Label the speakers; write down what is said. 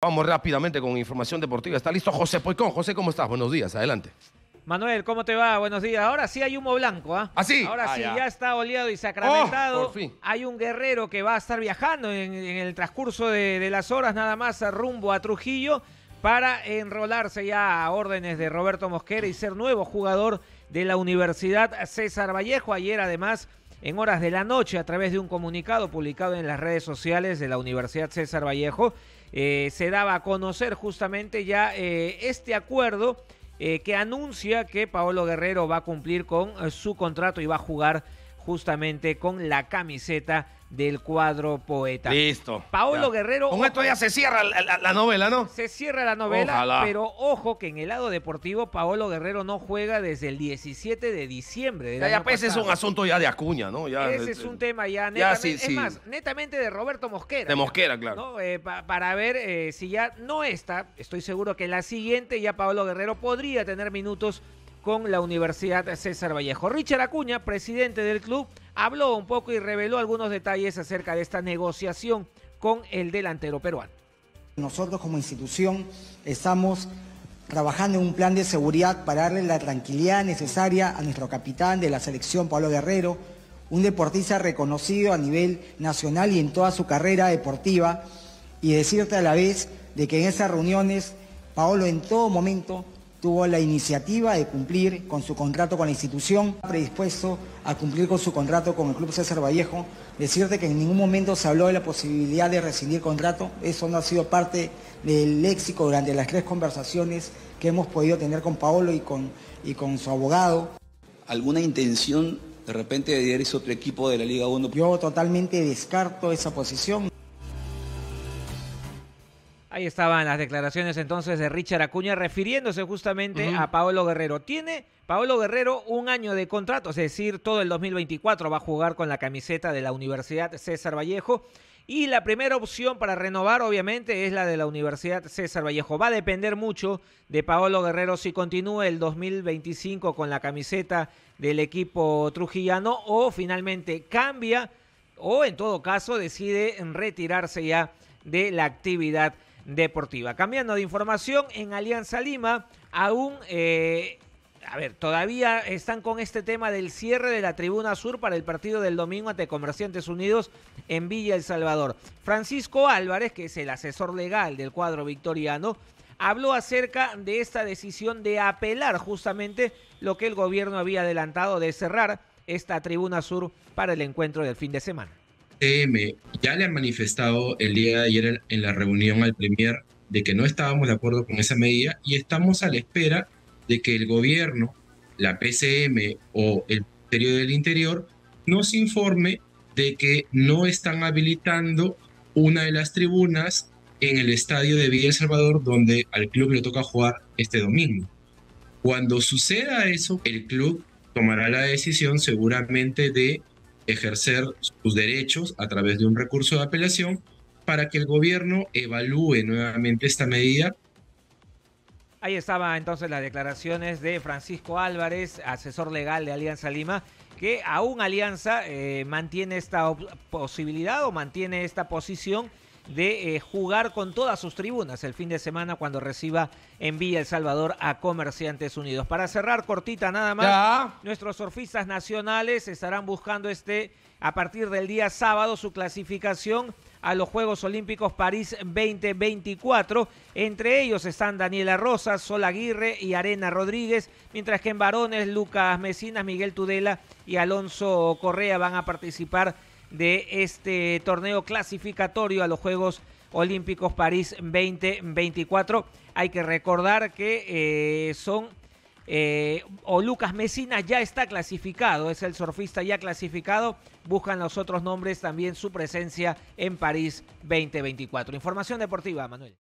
Speaker 1: Vamos rápidamente con información deportiva. Está listo José Poicón. José, ¿cómo estás? Buenos días, adelante.
Speaker 2: Manuel, ¿cómo te va? Buenos días. Ahora sí hay humo blanco, ¿ah?
Speaker 1: ¿Ah, sí?
Speaker 2: Ahora
Speaker 1: Ah,
Speaker 2: sí,
Speaker 1: ya.
Speaker 2: ya. está oleado y sacramentado.
Speaker 1: Oh, por fin.
Speaker 2: Hay un guerrero que va a estar viajando en, en el transcurso de, de las horas nada más rumbo a Trujillo para enrolarse ya a órdenes de Roberto Mosquera y ser nuevo jugador de la Universidad César Vallejo. Ayer además, en horas de la noche, a través de un comunicado publicado en las redes sociales de la Universidad César Vallejo, eh, se daba a conocer justamente ya eh, este acuerdo eh, que anuncia que Paolo Guerrero va a cumplir con su contrato y va a jugar justamente con la camiseta del cuadro poeta.
Speaker 1: Listo.
Speaker 2: Paolo
Speaker 1: Ya.
Speaker 2: Guerrero.
Speaker 1: Con esto ya se cierra la, la- la novela, ¿no?
Speaker 2: se cierra la novela,
Speaker 1: Ojalá.
Speaker 2: pero ojo que en el lado deportivo Paolo Guerrero no juega desde el 17 de diciembre. del
Speaker 1: Ya, ya, pues, ese es un asunto ya de Acuña, ¿no? Ya,
Speaker 2: Ese es un tema ya netamente,
Speaker 1: sí,
Speaker 2: es más, netamente de Roberto Mosquera.
Speaker 1: De Mosquera, claro.
Speaker 2: ¿no? Eh, pa- para ver eh, si ya no está, estoy seguro que la siguiente ya Pablo Guerrero podría tener minutos con la Universidad César Vallejo. Richard Acuña, presidente del club, habló un poco y reveló algunos detalles acerca de esta negociación con el delantero peruano.
Speaker 3: Nosotros como institución estamos trabajando en un plan de seguridad para darle la tranquilidad necesaria a nuestro capitán de la selección, Pablo Guerrero, un deportista reconocido a nivel nacional y en toda su carrera deportiva, y decirte a la vez de que en esas reuniones Paolo en todo momento tuvo la iniciativa de cumplir con su contrato con la institución, predispuesto a cumplir con su contrato con el Club César Vallejo, decirte que en ningún momento se habló de la posibilidad de rescindir contrato, eso no ha sido parte del léxico durante las tres conversaciones que hemos podido tener con Paolo y con, y con su abogado.
Speaker 4: alguna intención de repente de irse otro equipo de la Liga 1?
Speaker 3: Yo totalmente descarto esa posición.
Speaker 2: Ahí estaban las declaraciones entonces de Richard Acuña refiriéndose justamente a Paolo Guerrero. Tiene Paolo Guerrero un año de contrato, es decir, todo el 2024 va a jugar con la camiseta de la Universidad César Vallejo. Y la primera opción para renovar, obviamente, es la de la Universidad César Vallejo. Va a depender mucho de Paolo Guerrero si continúa el 2025 con la camiseta del equipo trujillano o finalmente cambia o en todo caso decide retirarse ya de la actividad deportiva. Cambiando de información, en Alianza Lima aún, eh, a ver, todavía están con este tema del cierre de la tribuna sur para el partido del domingo ante Comerciantes Unidos en Villa El Salvador. Francisco Álvarez, que es el asesor legal del cuadro victoriano, habló acerca de esta decisión de apelar justamente lo que el gobierno había adelantado de cerrar esta tribuna sur para el encuentro del fin de semana.
Speaker 5: Ya le han manifestado el día de ayer en la reunión al Premier de que no estábamos de acuerdo con esa medida y estamos a la espera de que el gobierno, la PCM o el Ministerio del Interior nos informe de que no están habilitando una de las tribunas en el estadio de Villa El Salvador donde al club le toca jugar este domingo. Cuando suceda eso, el club tomará la decisión seguramente de ejercer sus derechos a través de un recurso de apelación para que el gobierno evalúe nuevamente esta medida.
Speaker 2: Ahí estaba entonces las declaraciones de Francisco Álvarez, asesor legal de Alianza Lima, que aún Alianza eh, mantiene esta posibilidad o mantiene esta posición de eh, jugar con todas sus tribunas el fin de semana cuando reciba en Villa El Salvador a Comerciantes Unidos. Para cerrar cortita nada más,
Speaker 1: Ya.
Speaker 2: nuestros surfistas nacionales estarán buscando este a partir del día sábado su clasificación a los Juegos Olímpicos París 2024. Entre ellos están Daniela Rosas, Sol Aguirre y Arena Rodríguez, mientras que en varones Lucas Mesinas, Miguel Tudela y Alonso Correa van a participar de este torneo clasificatorio a los Juegos Olímpicos París 2024. Hay que recordar que eh, son eh, o Lucas Mesina ya está clasificado, es el surfista ya clasificado. Buscan los otros nombres también su presencia en París 2024. Información deportiva, Manuel.